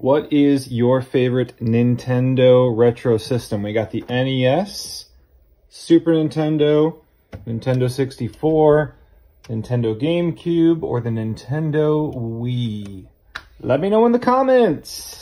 What is your favorite Nintendo retro system? We got the NES, Super Nintendo, Nintendo 64, Nintendo GameCube, or the Nintendo Wii. Let me know in the comments.